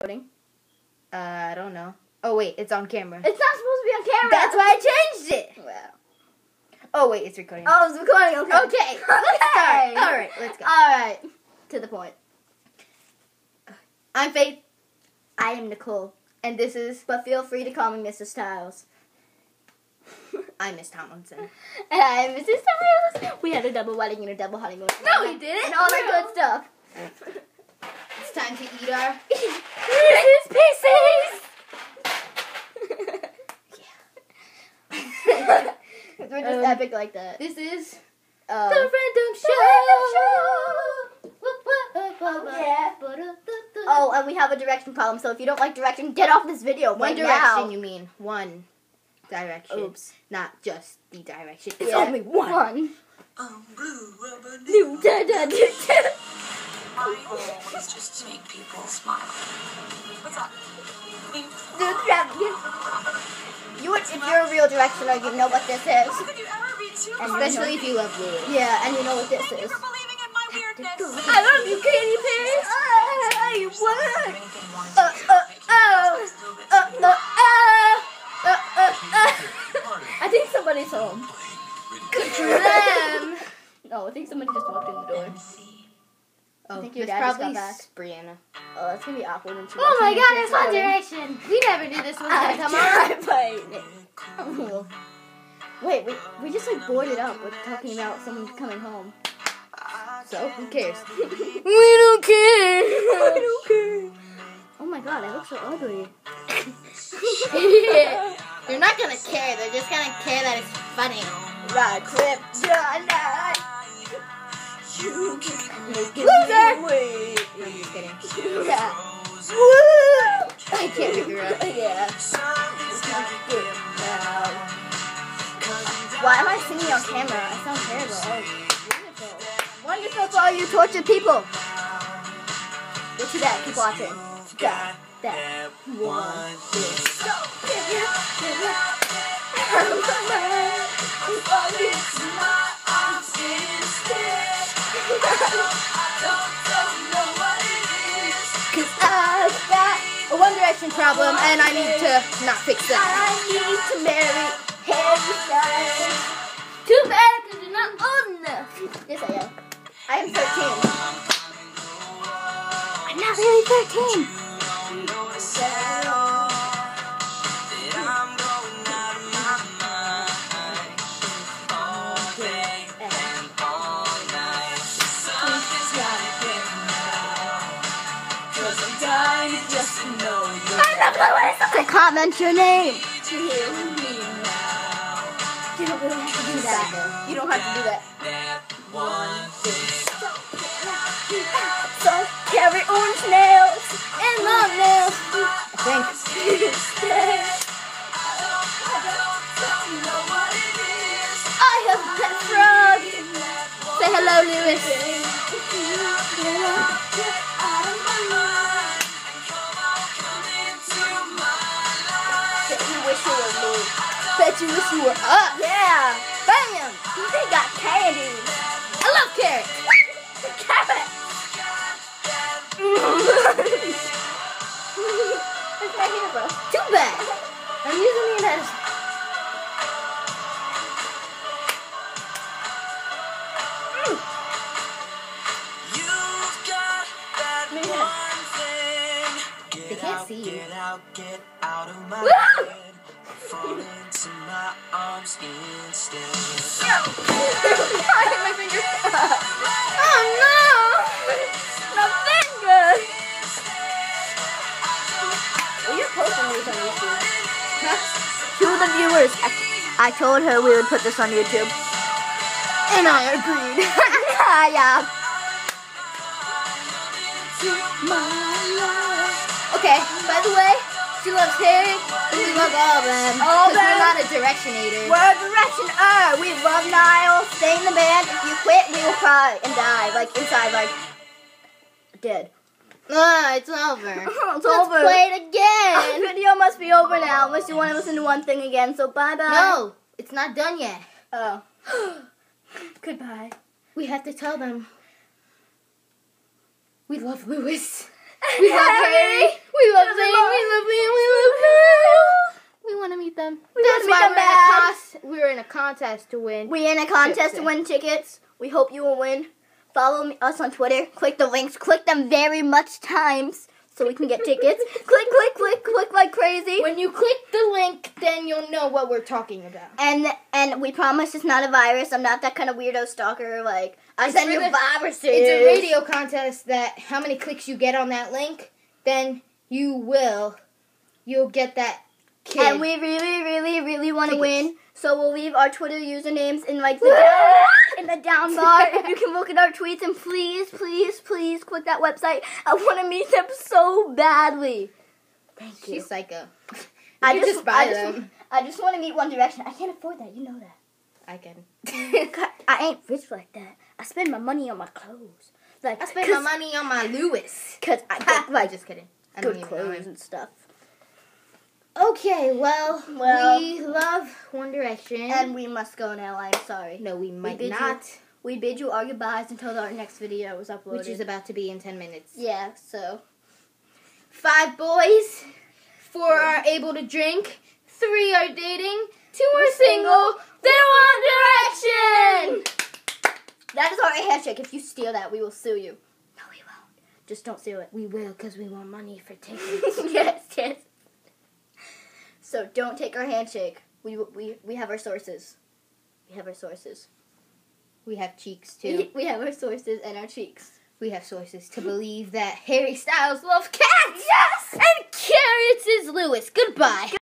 recording? Uh, I don't know. Oh wait, it's on camera. It's not supposed to be on camera. That's why I changed it. Wow. Oh wait, it's recording. Oh, it's recording. Okay. Okay, let's start. All right, let's go. All right. To the point. I'm Faith, I am Nicole, and this is but feel free to call me Mrs. Styles. I'm Miss Tomlinson. And I am Mrs. Styles. We had a double wedding and a double honeymoon. No, we didn't. And all that good stuff. It's time to eat our. Reese's Pieces. We're just Um, epic like that. This is Um, the random The show. Random Yeah. Oh, and we have a direction problem. So if you don't like direction, get off this video One right direction, now. you mean one direction. Oops. Not just the direction. It's Yeah, only one. One. I'm blue rubber Do, da, da, do, da. My goal is just to make people smile. What's up? Do the direction. You, would- if you're a real directioner, you know what this is. How could you ever be too And? Especially if you love Louis. Yeah, and you know what this Thank is. for believing in my weirdness. I love you, Katy Perry. I Anything more Uh, uh, oh. Uh, uh, uh, uh, uh, uh. I think somebody's home. Good for them. No, I think somebody just walked in the door. Oh, think your dad just probably got back. Brianna. Oh, that's gonna be awkward when she. Oh my God, it's One. Direction. We never knew this was I come on. Cool. Wait, we, we just like boarded up with talking about someone coming home. So who cares? we don't care. I don't care. Oh my god, I look so ugly. They're not gonna care. They're just gonna care that it's funny. Road trip tonight. Loser. I'm just kidding. Yeah. I can't figure out. Yeah. Why am I singing on camera? I sound terrible. Oh, wonderful. Wonderful for all you tortured people. Get to that. Keep watching. Got that one. one problem, and I need to not fix that. I need to marry Harry Styles. Too bad because you're not old enough. Yes, I am. I am 13. I'm not really 13. I love the way somebody comment your name. You don't really have to do that. You don't have to do that. So carry orange nails and long nails. I think. I have a pet frog. Say hello, Lewis. Bet you were us. Yeah. Bam. They got candy. I love carrots. Carrots. it's right here, bro. Too bad. I'm using it as They can't see you. Get out, get out of my. Fall into my arms instead. I hit my finger. oh no! My finger! Well, you're posting this on YouTube. To the viewers, I, I told her we would put this on YouTube. And I agreed. yeah. Okay, by the way, she loves Harry, and we love all of them. All Because we're not a Directionator. We're Direction R. We love Niall. Stay in the band. If you quit, we will cry and die. Like inside, like dead. Ah, it's over. it's Let's over. play it again. This video must be over now, unless you want to listen to one thing again. So bye bye. No, it's not done yet. Oh. Goodbye. We have to tell them. We love Louis. We love Harry. We love them. We love them. We love them. We want to meet them. We That's meet why them we're. In a we're in a contest to win. We're in a contest to win tickets. We hope you will win. Follow us on Twitter. Click the links. Click them very much times so we can get tickets. click, click, click, click like crazy. When you click the link, then you'll know what we're talking about. And and we promise it's not a virus. I'm not that kind of weirdo stalker. Like I it's send you viruses. It's a radio contest that how many clicks you get on that link, then you will, you'll get that kid. And we really, really, really want to win. So we'll leave our Twitter usernames in like the down, in the down bar. if you can look at our tweets and please, please, please click that website. I want to meet them so badly. Thank you. She's psycho. I just, just buy I just, them. I just want to meet One Direction. I can't afford that. You know that. I can. I ain't rich like that. I spend my money on my clothes. Like I spend my money on my Lewis. because I I'm like just kidding. Good clothes and stuff. Okay, well, Well- we love One Direction. And we must go now. I'm sorry. no, we might you- not, We bid you our goodbyes until our next video is uploaded. which is about to be in 10 minutes. yeah. So Five boys, four are able to drink, three are dating, two are single, they're One Direction! that is our handshake. If you steal that, we will sue you. No, we won't. Just don't steal it. We will because we want money for tickets. yes, yes. So don't take our handshake. We we we have our sources. We have our sources. we have cheeks too. We have our sources and our cheeks. We have sources to believe that Harry Styles loves cats! Yes! And carrots is Louis. Goodbye.